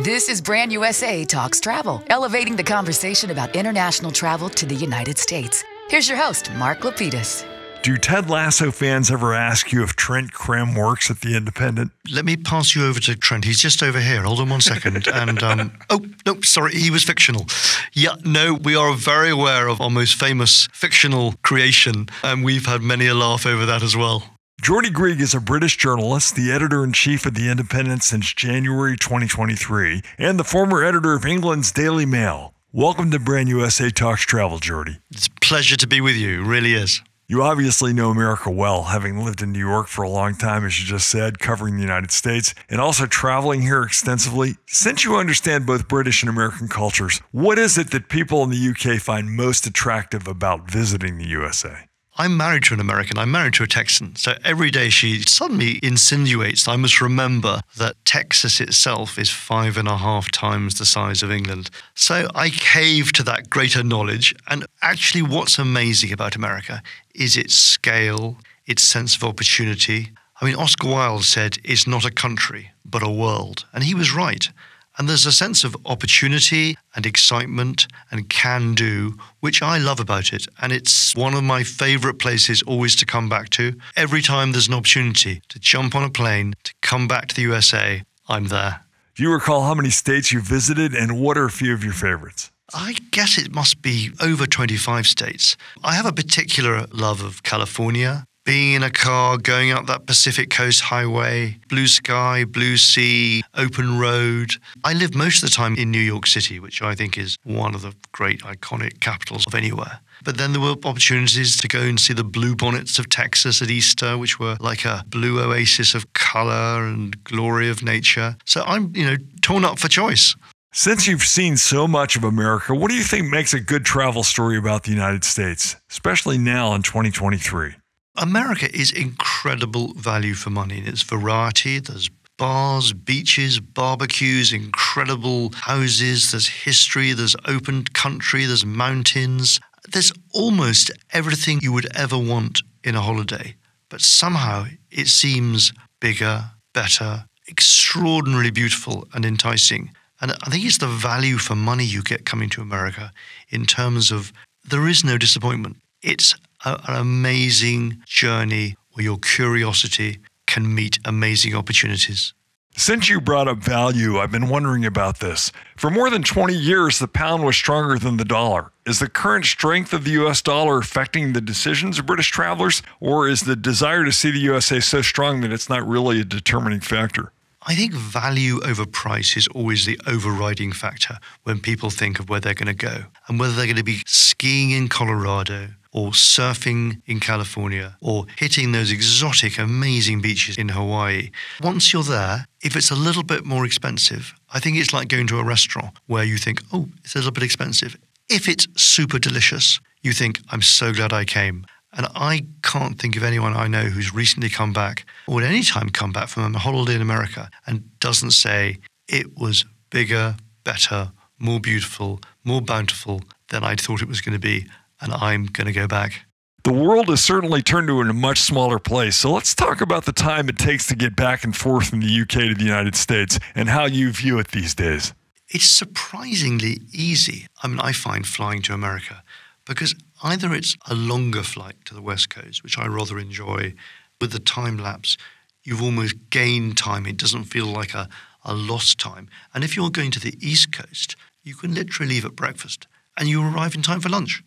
This is Brand USA Talks Travel, elevating the conversation about international travel to the United States. Here's your host, Mark Lapidus. Do Ted Lasso fans ever ask you if Trent Crimm works at The Independent? Let me pass you over to Trent. He's just over here. Hold on one second. and um, oh no, sorry, he was fictional. Yeah, no, we are very aware of our most famous fictional creation, and we've had many a laugh over that as well. Geordie Greig is a British journalist, the editor in chief of The Independent since January 2023, and the former editor of England's Daily Mail. Welcome to Brand USA Talks Travel, Geordie. It's a pleasure to be with you. It really is. You obviously know America well, having lived in New York for a long time, as you just said, covering the United States, and also traveling here extensively. Since you understand both British and American cultures, what is it that people in the UK find most attractive about visiting the USA? I'm married to an American. I'm married to a Texan. So every day she suddenly insinuates I must remember that Texas itself is five and a half times the size of England. So I cave to that greater knowledge. And actually, what's amazing about America is its scale, its sense of opportunity. I mean, Oscar Wilde said, it's not a country, but a world. And he was right. And there's a sense of opportunity and excitement and can do, which I love about it. And it's one of my favorite places always to come back to. Every time there's an opportunity to jump on a plane, to come back to the USA, I'm there. Do you recall how many states you visited and what are a few of your favorites? I guess it must be over 25 states. I have a particular love of California, being in a car going up that Pacific Coast Highway, blue sky, blue sea, open road. I live most of the time in New York City, which I think is one of the great iconic capitals of anywhere. But then there were opportunities to go and see the blue bonnets of Texas at Easter, which were like a blue oasis of color and glory of nature. So I'm, you know, torn up for choice. Since you've seen so much of America, what do you think makes a good travel story about the United States, especially now in 2023? America is incredible value for money in its variety. There's bars, beaches, barbecues, incredible houses, there's history, there's open country, there's mountains. There's almost everything you would ever want in a holiday. But somehow it seems bigger, better, extraordinarily beautiful and enticing. And I think it's the value for money you get coming to America in terms of there is no disappointment. It's a, an amazing journey where your curiosity can meet amazing opportunities. Since you brought up value, I've been wondering about this. For more than 20 years, the pound was stronger than the dollar. Is the current strength of the US dollar affecting the decisions of British travelers, or is the desire to see the USA so strong that it's not really a determining factor? I think value over price is always the overriding factor when people think of where they're going to go and whether they're going to be skiing in Colorado or surfing in California or hitting those exotic, amazing beaches in Hawaii. Once you're there, if it's a little bit more expensive, I think it's like going to a restaurant where you think, oh, it's a little bit expensive. If it's super delicious, you think, I'm so glad I came. And I can't think of anyone I know who's recently come back or at any time come back from a holiday in America and doesn't say it was bigger, better, more beautiful, more bountiful than I'd thought it was going to be and I'm going to go back. The world has certainly turned to a much smaller place. So let's talk about the time it takes to get back and forth from the UK to the United States and how you view it these days. It's surprisingly easy. I mean, I find flying to America because either it's a longer flight to the West Coast, which I rather enjoy, with the time lapse, you've almost gained time. It doesn't feel like a, a lost time. And if you're going to the East Coast, you can literally leave at breakfast and you arrive in time for lunch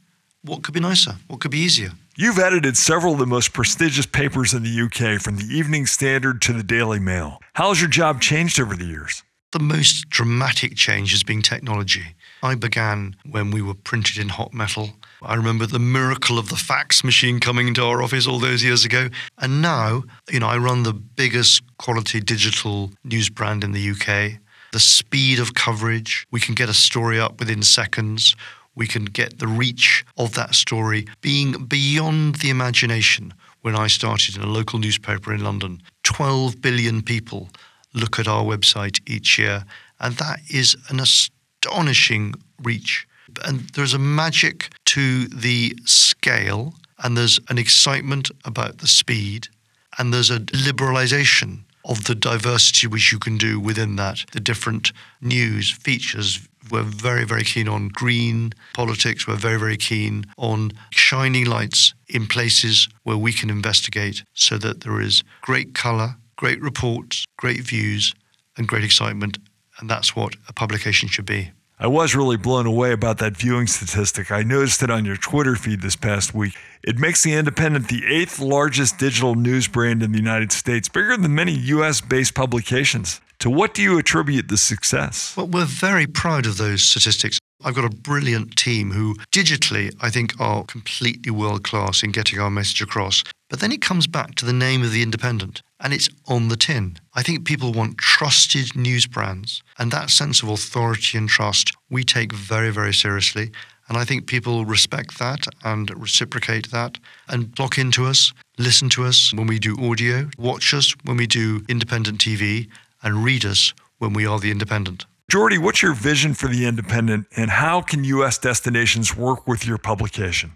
what could be nicer? What could be easier? You've edited several of the most prestigious papers in the UK, from the Evening Standard to the Daily Mail. How has your job changed over the years? The most dramatic change has been technology. I began when we were printed in hot metal. I remember the miracle of the fax machine coming into our office all those years ago. And now, you know, I run the biggest quality digital news brand in the UK. The speed of coverage, we can get a story up within seconds we can get the reach of that story being beyond the imagination. When I started in a local newspaper in London, 12 billion people look at our website each year, and that is an astonishing reach. And there's a magic to the scale, and there's an excitement about the speed, and there's a liberalization of the diversity which you can do within that, the different news features. We're very, very keen on green politics. We're very, very keen on shining lights in places where we can investigate so that there is great colour, great reports, great views, and great excitement. And that's what a publication should be. I was really blown away about that viewing statistic. I noticed it on your Twitter feed this past week. It makes The Independent the eighth largest digital news brand in the United States, bigger than many US based publications. To what do you attribute the success? Well, we're very proud of those statistics. I've got a brilliant team who digitally, I think, are completely world class in getting our message across. But then it comes back to the name of the independent and it's on the tin. I think people want trusted news brands, and that sense of authority and trust we take very, very seriously. And I think people respect that and reciprocate that and lock into us, listen to us when we do audio, watch us when we do independent TV, and read us when we are the independent. Geordie, what's your vision for the independent, and how can U.S. destinations work with your publication?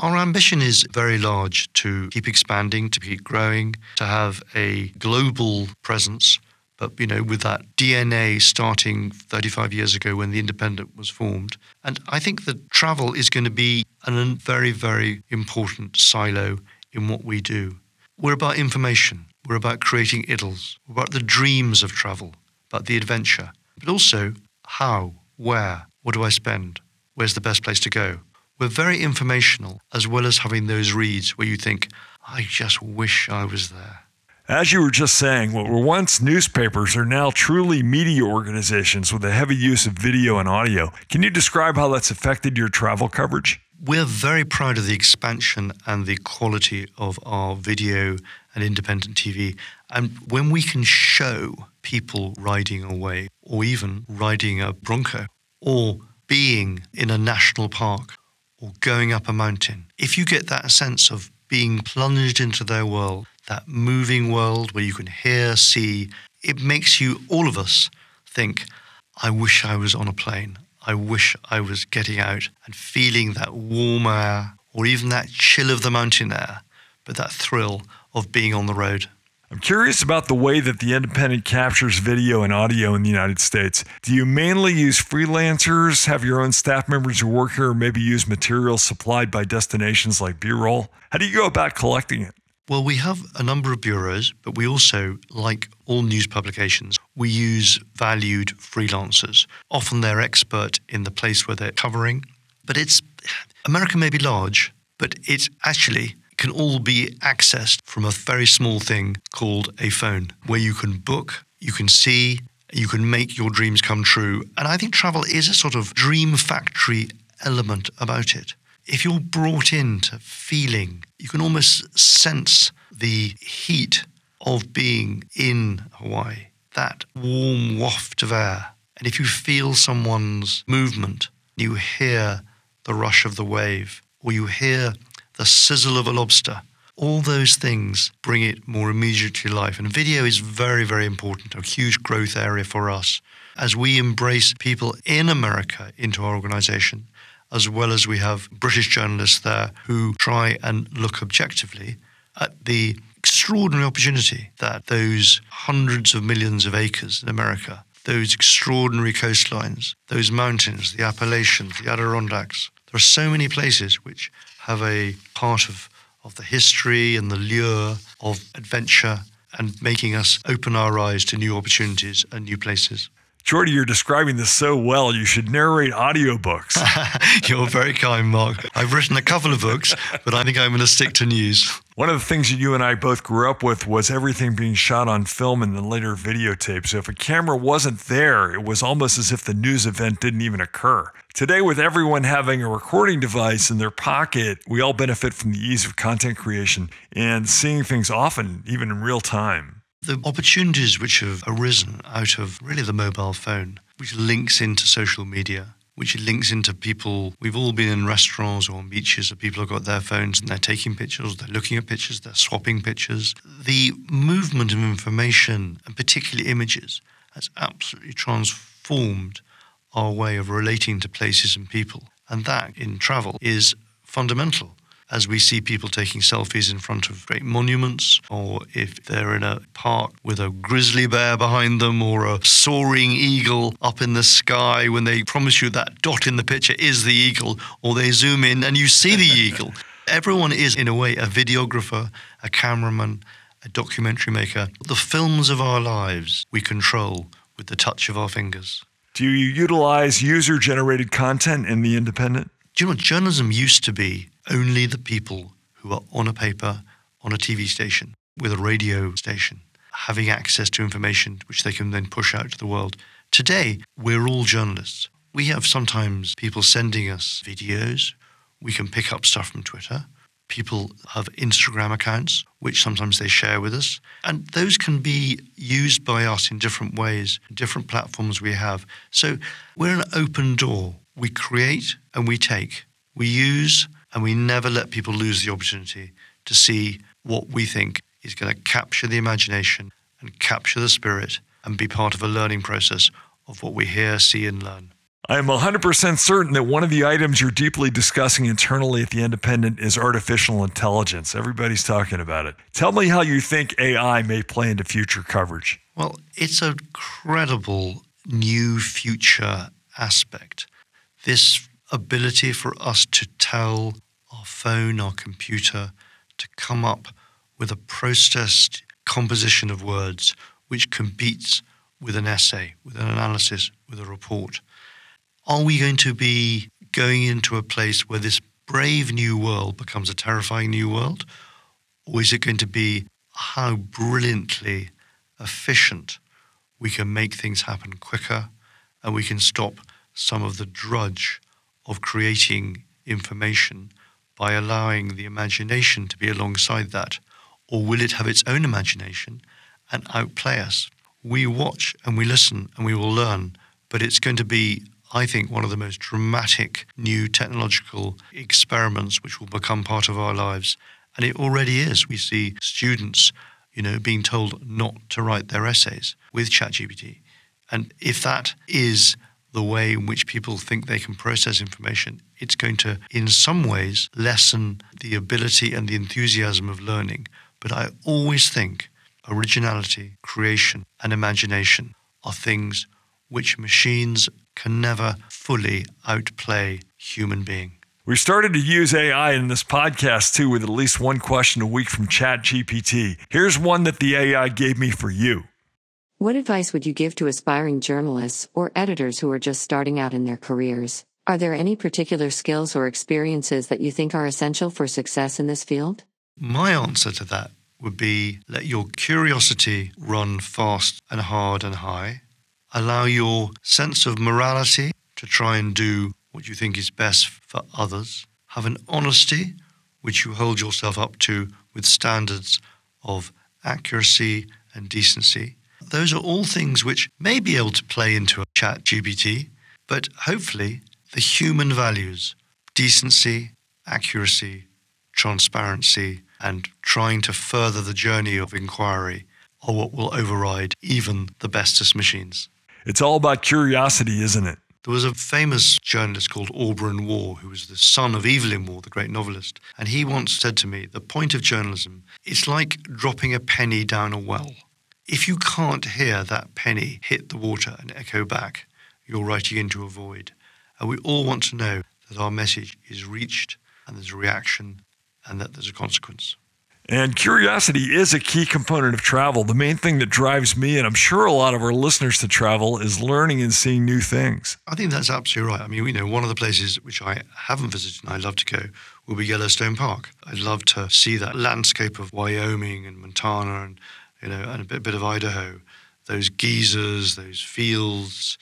Our ambition is very large to keep expanding, to keep growing, to have a global presence. But, you know, with that DNA starting 35 years ago when the Independent was formed. And I think that travel is going to be a very, very important silo in what we do. We're about information. We're about creating idylls. We're about the dreams of travel, about the adventure, but also how, where, what do I spend? Where's the best place to go? We're very informational, as well as having those reads where you think, I just wish I was there. As you were just saying, what were once newspapers are now truly media organizations with a heavy use of video and audio. Can you describe how that's affected your travel coverage? We're very proud of the expansion and the quality of our video and independent TV. And when we can show people riding away, or even riding a Bronco, or being in a national park, or going up a mountain, if you get that sense of being plunged into their world, that moving world where you can hear, see, it makes you, all of us, think, I wish I was on a plane. I wish I was getting out and feeling that warm air or even that chill of the mountain air, but that thrill of being on the road. I'm curious about the way that the independent captures video and audio in the United States. Do you mainly use freelancers, have your own staff members who work here, or maybe use materials supplied by destinations like B roll? How do you go about collecting it? Well, we have a number of bureaus, but we also, like all news publications, we use valued freelancers. Often they're expert in the place where they're covering. But it's America may be large, but it's actually can all be accessed from a very small thing called a phone, where you can book, you can see, you can make your dreams come true. And I think travel is a sort of dream factory element about it. If you're brought into feeling, you can almost sense the heat of being in Hawaii, that warm waft of air. And if you feel someone's movement, you hear the rush of the wave, or you hear the sizzle of a lobster. All those things bring it more immediately to life. And video is very, very important, a huge growth area for us as we embrace people in America into our organization, as well as we have British journalists there who try and look objectively at the extraordinary opportunity that those hundreds of millions of acres in America, those extraordinary coastlines, those mountains, the Appalachians, the Adirondacks, there are so many places which have a part of, of the history and the lure of adventure and making us open our eyes to new opportunities and new places. Geordie, you're describing this so well. You should narrate audiobooks. you're very kind, Mark. I've written a couple of books, but I think I'm going to stick to news. One of the things that you and I both grew up with was everything being shot on film and then later videotape. So if a camera wasn't there, it was almost as if the news event didn't even occur. Today, with everyone having a recording device in their pocket, we all benefit from the ease of content creation and seeing things often, even in real time. The opportunities which have arisen out of really the mobile phone, which links into social media, which links into people. We've all been in restaurants or on beaches where people have got their phones and they're taking pictures, they're looking at pictures, they're swapping pictures. The movement of information, and particularly images, has absolutely transformed our way of relating to places and people. And that in travel is fundamental. As we see people taking selfies in front of great monuments, or if they're in a park with a grizzly bear behind them or a soaring eagle up in the sky when they promise you that dot in the picture is the eagle, or they zoom in and you see the eagle. Everyone is, in a way, a videographer, a cameraman, a documentary maker. The films of our lives we control with the touch of our fingers. Do you utilize user generated content in The Independent? Do you know what? Journalism used to be only the people who are on a paper, on a TV station, with a radio station, having access to information which they can then push out to the world. Today, we're all journalists. We have sometimes people sending us videos. We can pick up stuff from Twitter. People have Instagram accounts, which sometimes they share with us. And those can be used by us in different ways, different platforms we have. So we're an open door. We create and we take. We use and we never let people lose the opportunity to see what we think is going to capture the imagination and capture the spirit and be part of a learning process of what we hear, see, and learn. I am 100% certain that one of the items you're deeply discussing internally at The Independent is artificial intelligence. Everybody's talking about it. Tell me how you think AI may play into future coverage. Well, it's a credible new future aspect. This ability for us to tell our phone, our computer, to come up with a processed composition of words which competes with an essay, with an analysis, with a report are we going to be going into a place where this brave new world becomes a terrifying new world? Or is it going to be how brilliantly efficient we can make things happen quicker and we can stop some of the drudge of creating information by allowing the imagination to be alongside that? Or will it have its own imagination and outplay us? We watch and we listen and we will learn, but it's going to be I think, one of the most dramatic new technological experiments which will become part of our lives. And it already is. We see students, you know, being told not to write their essays with ChatGPT. And if that is the way in which people think they can process information, it's going to, in some ways, lessen the ability and the enthusiasm of learning. But I always think originality, creation, and imagination are things which machines can never fully outplay human being. We started to use AI in this podcast too, with at least one question a week from ChatGPT. Here's one that the AI gave me for you. What advice would you give to aspiring journalists or editors who are just starting out in their careers? Are there any particular skills or experiences that you think are essential for success in this field? My answer to that would be let your curiosity run fast and hard and high allow your sense of morality to try and do what you think is best for others, have an honesty which you hold yourself up to with standards of accuracy and decency. Those are all things which may be able to play into a ChatGPT, but hopefully the human values, decency, accuracy, transparency, and trying to further the journey of inquiry are what will override even the bestest machines. It's all about curiosity, isn't it? There was a famous journalist called Auberon Waugh, who was the son of Evelyn Waugh, the great novelist. And he once said to me, The point of journalism is like dropping a penny down a well. If you can't hear that penny hit the water and echo back, you're writing into a void. And we all want to know that our message is reached and there's a reaction and that there's a consequence. And curiosity is a key component of travel. The main thing that drives me, and I'm sure a lot of our listeners to travel, is learning and seeing new things. I think that's absolutely right. I mean, you know, one of the places which I haven't visited and I'd love to go will be Yellowstone Park. I'd love to see that landscape of Wyoming and Montana and, you know, and a bit, bit of Idaho. Those geysers, those fields,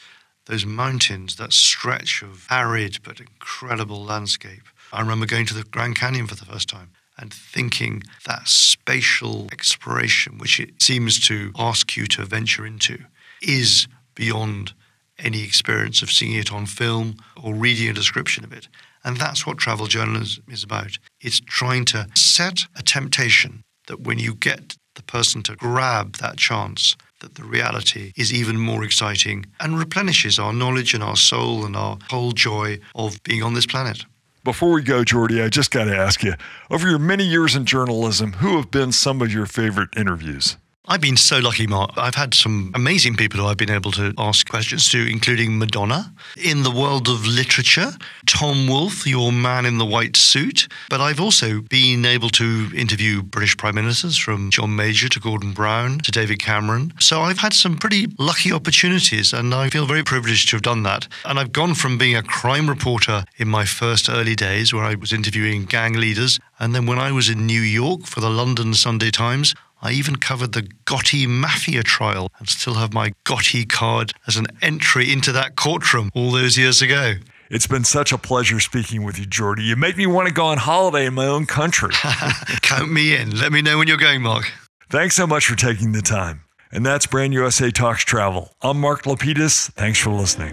those mountains, that stretch of arid but incredible landscape. I remember going to the Grand Canyon for the first time and thinking that spatial exploration, which it seems to ask you to venture into, is beyond any experience of seeing it on film or reading a description of it. And that's what travel journalism is about. It's trying to set a temptation that when you get the person to grab that chance, that the reality is even more exciting and replenishes our knowledge and our soul and our whole joy of being on this planet. Before we go, Geordie, I just got to ask you over your many years in journalism, who have been some of your favorite interviews? I've been so lucky, Mark. I've had some amazing people who I've been able to ask questions to, including Madonna. In the world of literature, Tom Wolfe, your man in the white suit. But I've also been able to interview British prime ministers from John Major to Gordon Brown to David Cameron. So I've had some pretty lucky opportunities, and I feel very privileged to have done that. And I've gone from being a crime reporter in my first early days, where I was interviewing gang leaders, and then when I was in New York for the London Sunday Times, I even covered the Gotti Mafia trial and still have my Gotti card as an entry into that courtroom all those years ago. It's been such a pleasure speaking with you, Geordie. You make me want to go on holiday in my own country. Count me in. Let me know when you're going, Mark. Thanks so much for taking the time. And that's Brand USA Talks Travel. I'm Mark Lapidus. Thanks for listening.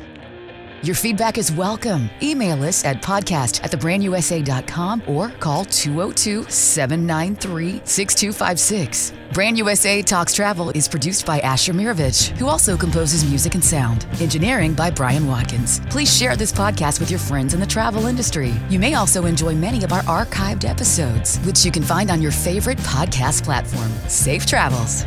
Your feedback is welcome. Email us at podcast at thebrandusa.com or call 202 793 6256. Brand USA Talks Travel is produced by Asher Mirovich, who also composes music and sound. Engineering by Brian Watkins. Please share this podcast with your friends in the travel industry. You may also enjoy many of our archived episodes, which you can find on your favorite podcast platform. Safe travels.